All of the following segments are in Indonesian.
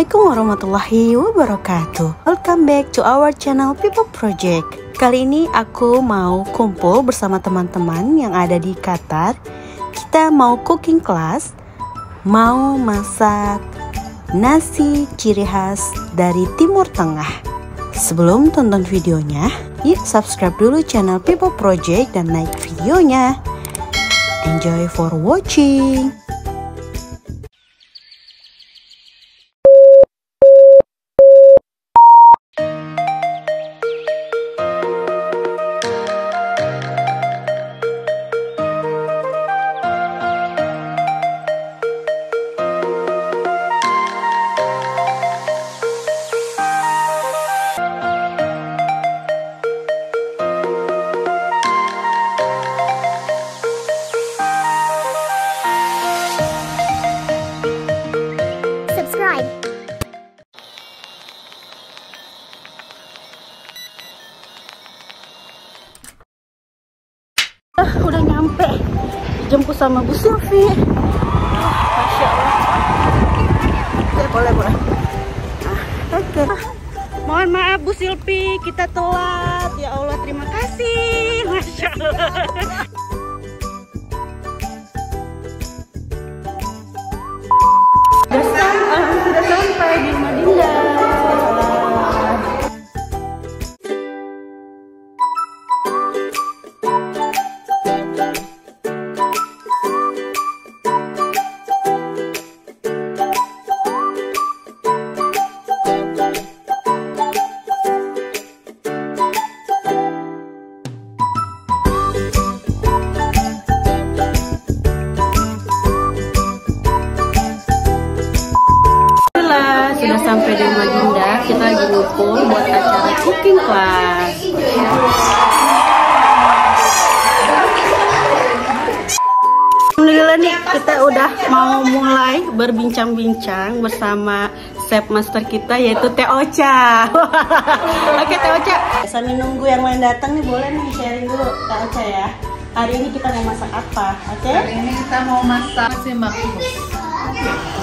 Assalamualaikum warahmatullahi wabarakatuh. Welcome back to our channel People Project. Kali ini aku mau kumpul bersama teman-teman yang ada di Qatar. Kita mau cooking class Mau masak nasi ciri khas dari Timur Tengah. Sebelum tonton videonya, yuk subscribe dulu channel People Project dan like videonya. Enjoy for watching subscribe. Ah, udah nyampe. Dijemput sama Bu Sylvie. Ah, Masya Allah. Oke boleh boleh. Ah, Oke. Mohon maaf Bu Sylvie. Kita telat. Ya Allah terima kasih. Masya Allah sam- sudah sampai nih kita udah mau mulai berbincang-bincang bersama chef master kita yaitu Teh Ocha. Oke Teh Ocha. Sambil nunggu yang lain datang nih boleh nih sharing dulu Teh Ocha ya. Hari ini kita mau masak apa? Oke? Hari ini kita mau masak nasi makbul.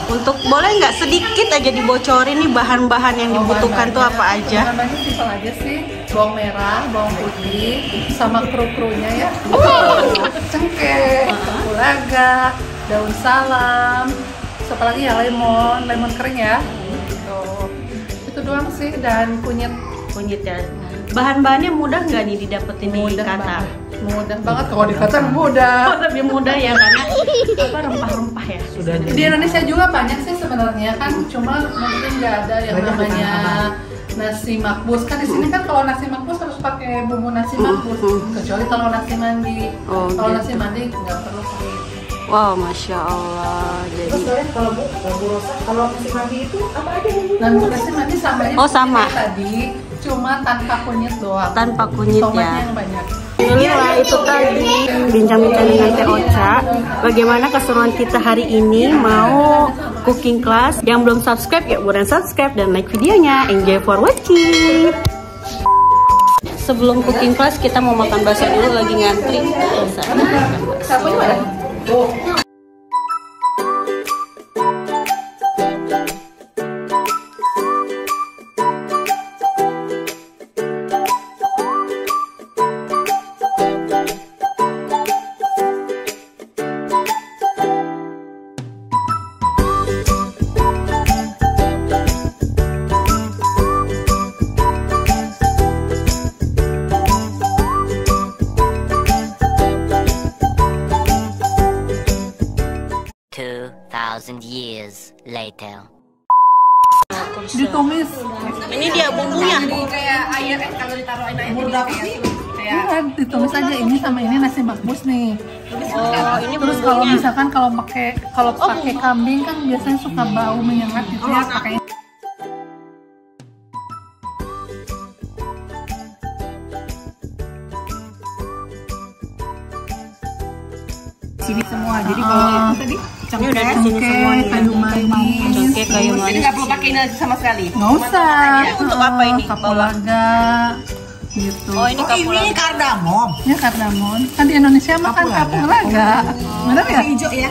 Untuk boleh nggak sedikit aja dibocorin nih bahan-bahan yang dibutuhkan tuh apa aja? Bahan-bahannya simpel aja sih. Bawang merah, bawang putih, sama kru-krunya ya. Cengkeh, kapulaga, daun salam, siapa lagi ya lemon, lemon kering ya. Gitu. Itu doang sih dan kunyit Kunyit ya. Bahan-bahannya mudah nggak nih didapetin di mudah Qatar? banget. Mudah banget kalau di Qatar mudah. Oh, lebih mudah ya karena apa rempah-rempah ya. Sudah Di Indonesia juga banyak sih sebenarnya kan, cuma mungkin nggak ada yang namanya nasi makbus kan di sini kan kalau nasi makbus harus pakai bumbu nasi makbus kecuali kalau nasi mandi Oh, kalau gitu. nasi mandi nggak perlu. Wow, masya Allah. Jadi kalau bu, kalau bu Rosa, kalau nasi mandi itu apa aja dan nasi mandi sama aja Oh, sama. tadi cuma tanpa kunyit doang tanpa kunyit tomatnya ya. yang banyak Alhamdulillah itu tadi bincang-bincang dengan Teh Ocha Bagaimana keseruan kita hari ini mau cooking class. Yang belum subscribe ya buruan subscribe dan like videonya. Enjoy for watching. Sebelum cooking class kita mau makan bakso dulu lagi ngantri. Biasa, makan later. ditumis. Ini dia bumbunya. Kayak air eh kalau ditaruhin air kayak ditumis aja ini sama ini nasi makbus nih. Oh ini Terus kalau misalkan kalau pakai kalau pakai kambing kan biasanya suka bau menyengat gitu ya pakai Sini semua. Jadi kalau itu tadi Ini udah di sini cengkeh, semuanya kayu manis, Cengkeh kayu Jadi manis nggak perlu pakai ini sama sekali. nggak usah. Untuk apa ini? Kapulaga, gitu. Oh ini kapulaga kardamom. Ya kardamon. Kan di Indonesia makan kapulaga. Benar ya? Hijau ya.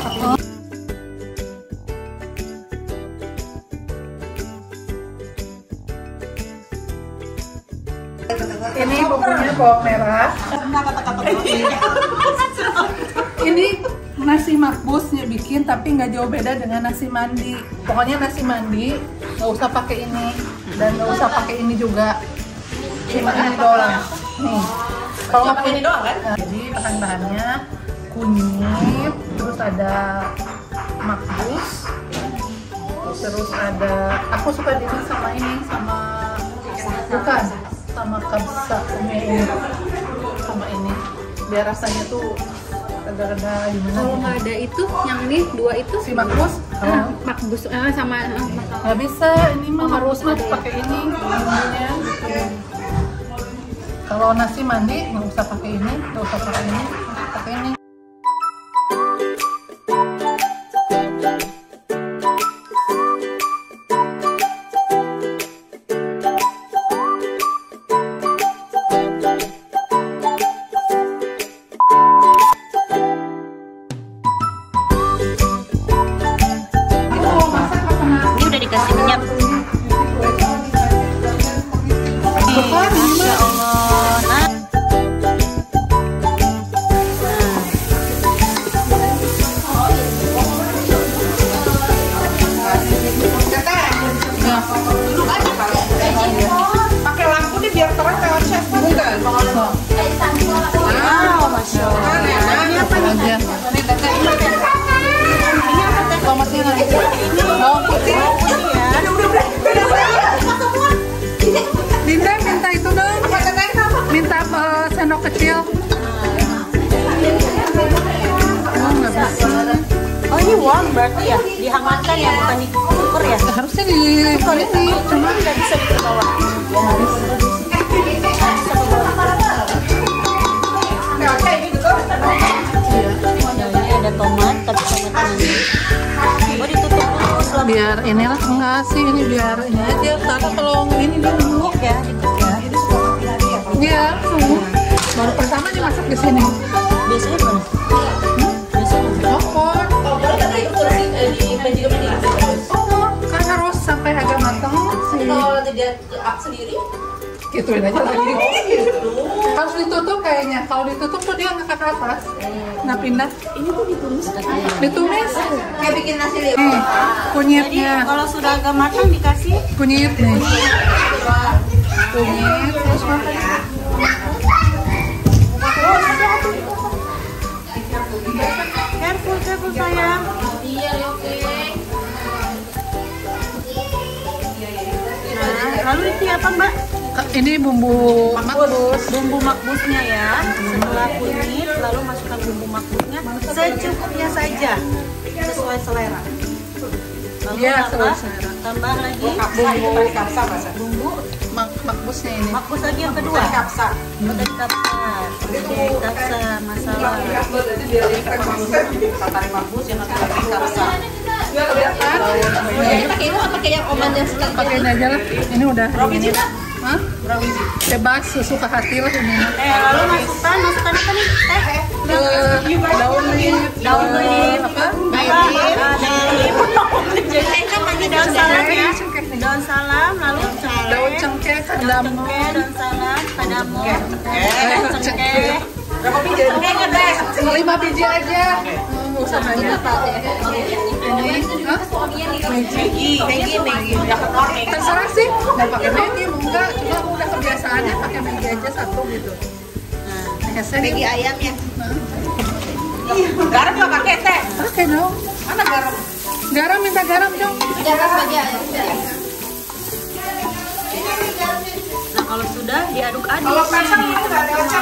Nasi makbusnya bikin tapi nggak jauh beda dengan nasi mandi. Pokoknya nasi mandi nggak usah pakai ini dan nggak usah pakai ini juga. Cuma ini doang. Nih. Kalau nggak pakai ini doang kan? Jadi bahan-bahannya kunyit, terus ada makbus, terus ada aku suka ini sama ini sama bukan sama kabsa ini sama ini biar rasanya tuh rada-rada gimana Kalau nggak ada itu, yang ini dua itu si makbus. Ah, makbus. Sama eh, nggak bisa ini mah harus mah pakai ini bumbunya kalau nasi mandi nggak usah pakai ini nggak usah pakai ini pakai ini Ini warm berarti ya? Dihangatkan ya, bukan dikukur ya? harusnya di ini cuma Nggak bisa di bawah. Ya, ini ada tomat, tapi tomatnya. Oh ditutup dulu selama biar inilah enggak sih ini biar ini aja karena kalau ini dia nunggu ya, ya. Iya, nunggu. baru pertama dimasak di sini Biasanya mana? Oh, kan harus sampai agak matang sih. Kalau tidak up sendiri, Gituin aja lagi. Harus ditutup kayaknya. Kalau ditutup tuh dia ngangkat ke atas. Nah pindah. Ini tuh ditumis. Ditumis. kayak bikin nasi liwet. Nih, Jadi kunyitnya. kalau sudah agak matang dikasih Kunyit nih. Kunyit. Terus apa? careful, careful sayang. Nah, lalu itu apa mbak? Ini bumbu makbus. Bumbu makbusnya ya. Setelah kunyit, lalu masukkan bumbu makbusnya secukupnya saja, sesuai selera. Lalu Iya, tambah, sesuai selera. tambah lagi Bumbu bumbu mak makbusnya ini. makbus lagi yang kedua. Kapsa. Dari kapsa. Oke, kapsa masalah. Pakai pakai yang oman yang suka Pakai ini aja lah. Ini udah. Ini. Hah? Bebas sesuka hati lah ini. Eh, lalu masukkan, masukkan apa nih? Eh, Eh, daun daun apa? Ah, daun kan salam ya. Daun salam, lalu cengkeh. Daun cengkeh, daun salam, kardamom, cengkeh. berapa biji? Lima biji aja. Hmm, Nggak usah banyak. Maggi, Maggi, Maggi. Terserah sih, mau pakai Maggi, mau enggak. Cuma aku udah kebiasaannya pakai Maggi aja satu gitu. Nah, Maggi ini ayamnya. Garam nggak pakai teh? pakai dong. Mana garam? Garam minta garam dong. Aja. Kalau sudah diaduk-aduk.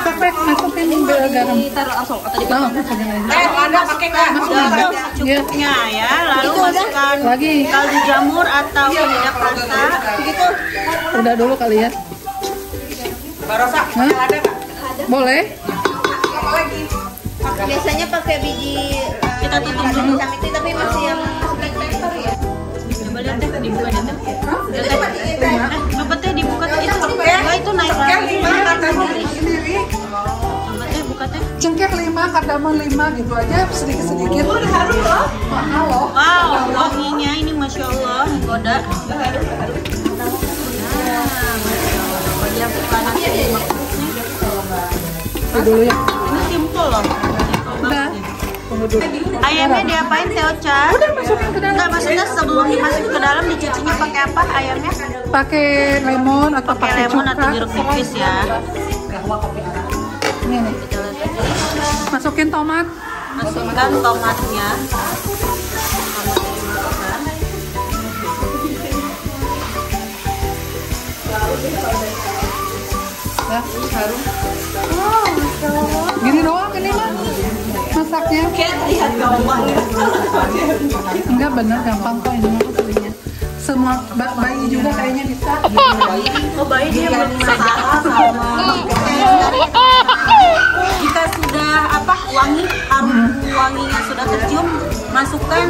Pepek masukin be- garam. Taruh langsung atau di masukin aja. Eh, ada pakai nggak? Itu secukupnya ya, lalu masukkan Lagi. kaldu jamur atau minyak rasa. Gitu. Udah dulu kali ya. Barosa, ada? Boleh? Apa lagi? Biasanya pakai biji eh, Kita tutup dulu. yang itu tapi masih yang black pepper ya. Coba lihat teh, dibuka deh teh. Itu naik lagi. Coba teh buka teh. Cengkeh lima, kardamom lima gitu aja sedikit-sedikit. Harum loh. Mahal loh. Wow, wanginya ini masya Allah, goda. Nah, masya Allah. Kalau dia buka nasi lemak itu dulu ya. Ini simple loh. Udah. Ayamnya diapain Teh Ocha? Udah masukin ke dalam. Enggak, maksudnya sebelum dimasukin ke dalam dicucinya pakai apa ayamnya? Pakai lemon atau Pakai pakai lemon cuka. atau jeruk nipis ya. Ini nih. Masukin tomat. Masukkan tomatnya. Ya, harum. Masaknya. lihat gampang. Enggak bener gampang kok ini mah aslinya. Semua ba- bayi juga kayaknya bisa. Oh bayi dia belum salah sama. Jika sudah apa wangi harum wanginya sudah tercium, masukkan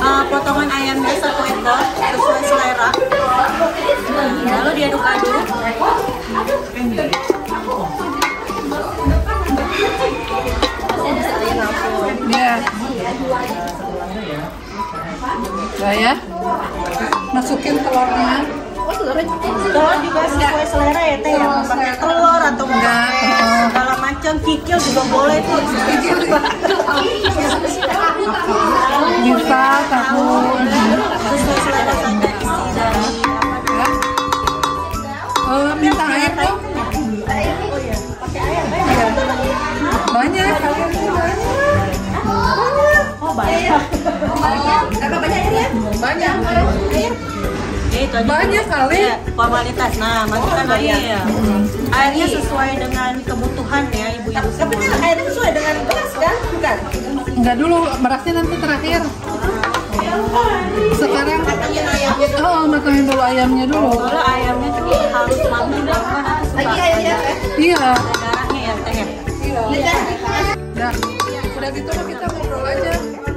uh, potongan ayamnya satu ekor sesuai selera. Lalu diaduk-aduk. Ya. Udah ya. Masukin telurnya. Telur juga sesuai selera ya teh ya. Mau pakai telur atau mau Enggak. pakai segala macam kikil juga boleh tuh. Bisa tahu. Sesuai selera saja. Eh, minta air dong. Iya. Banyak. Ya, itu aja. Banyak kali. Ya, formalitas. Nah, masukkan air. Airnya sesuai dengan kebutuhan ya ibu-ibu semua. airnya sesuai dengan beras kan? Bukan. Enggak dulu, berasnya nanti terakhir. Sekarang Oh, matangin dulu ayamnya dulu. Kalau ayamnya harus aku suka. Ada Iya. darahnya ya teh. ya. Udah. Udah gitu kita ngobrol aja.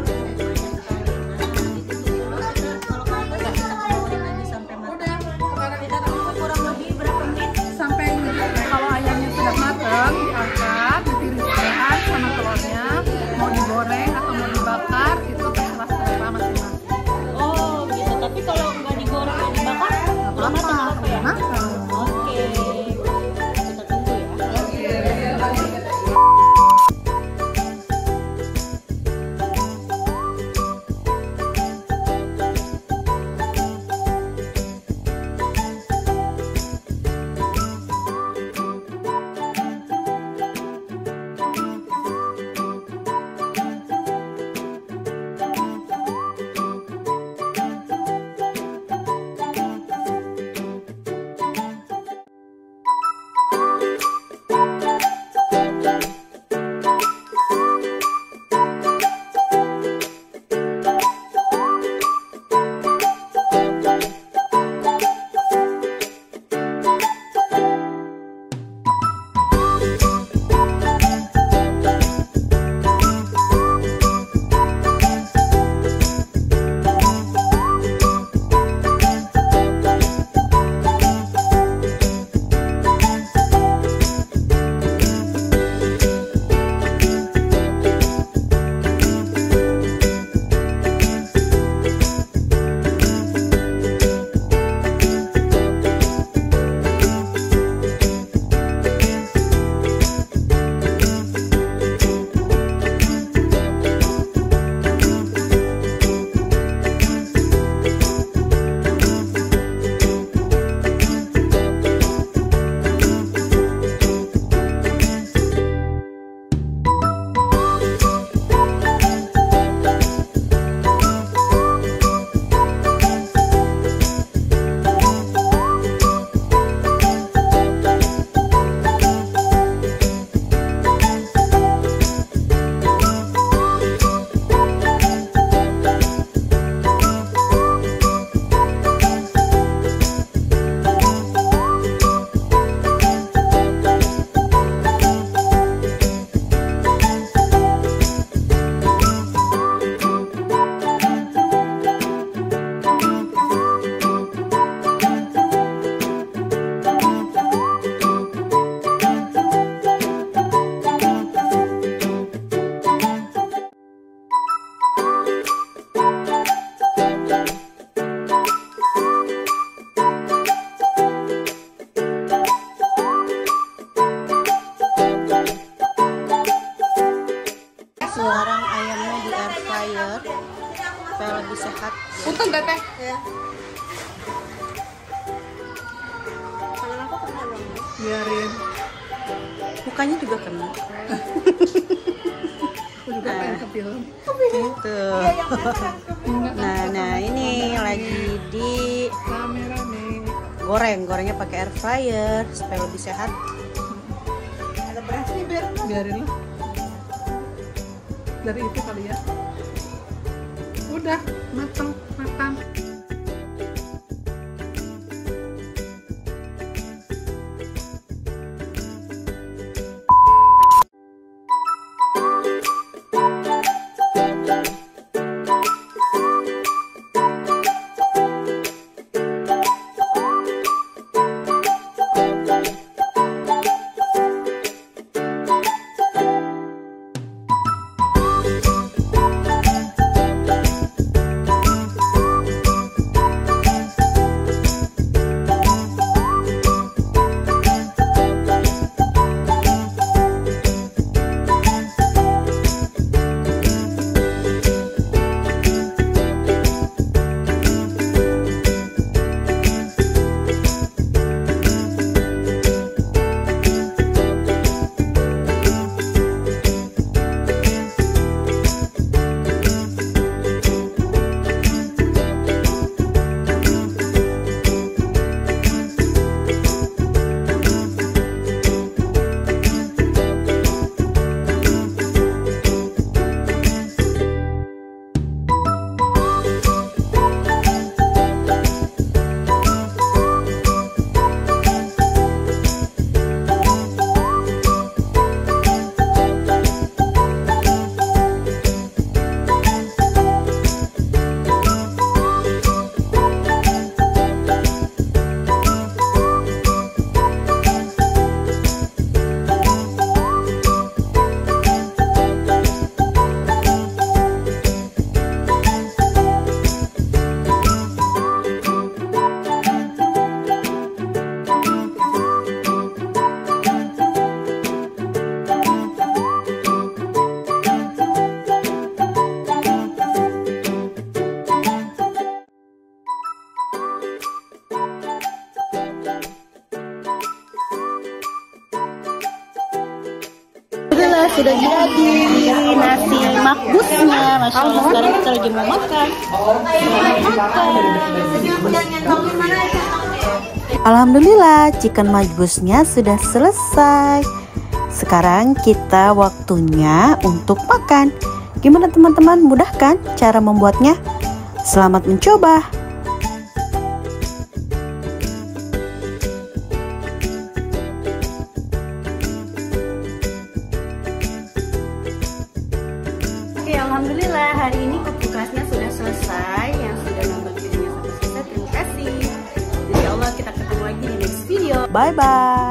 Teteh. Ya. Tangan aku kena dong. Biarin. Mukanya juga kena. Aku juga pengen ke film. Tuh. Nah, nah ini lagi di goreng, gorengnya pakai air fryer supaya lebih sehat. Ada beras nih biar Biarin lah. Dari itu kali ya. Udah, matang, makan. Masya Allah. Sekarang kita lagi mau makan. Alhamdulillah, chicken majbusnya sudah selesai. Sekarang kita waktunya untuk makan. Gimana teman-teman? Mudah kan cara membuatnya? Selamat mencoba. Videonya